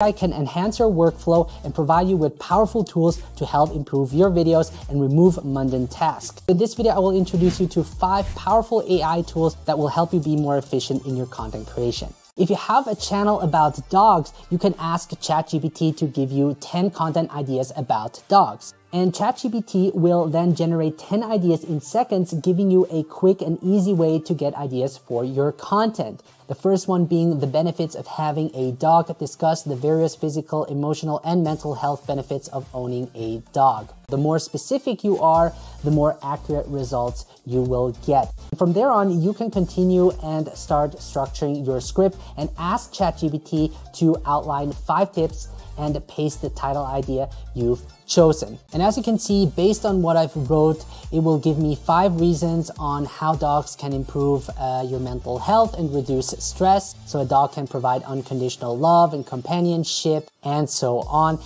AI can enhance your workflow and provide you with powerful tools to help improve your videos and remove mundane tasks. In this video, I will introduce you to five powerful AI tools that will help you be more efficient in your content creation. If you have a channel about dogs, you can ask ChatGPT to give you 10 content ideas about dogs. And ChatGPT will then generate 10 ideas in seconds, giving you a quick and easy way to get ideas for your content. The first one being the benefits of having a dog, discuss the various physical, emotional, and mental health benefits of owning a dog. The more specific you are, the more accurate results you will get. From there on, you can continue and start structuring your script and ask ChatGPT to outline five tips and paste the title idea you've chosen. And as you can see, based on what I've wrote, it will give me five reasons on how dogs can improve uh, your mental health and reduce stress. So a dog can provide unconditional love and companionship and so on.